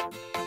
you